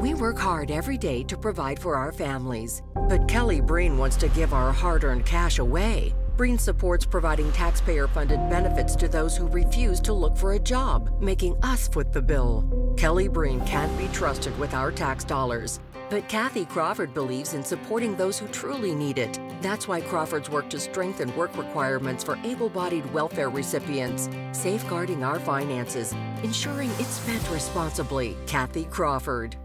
We work hard every day to provide for our families. But Kelly Breen wants to give our hard earned cash away. Breen supports providing taxpayer funded benefits to those who refuse to look for a job, making us foot the bill. Kelly Breen can't be trusted with our tax dollars. But Kathy Crawford believes in supporting those who truly need it. That's why Crawford's work to strengthen work requirements for able bodied welfare recipients, safeguarding our finances, ensuring it's spent responsibly. Kathy Crawford.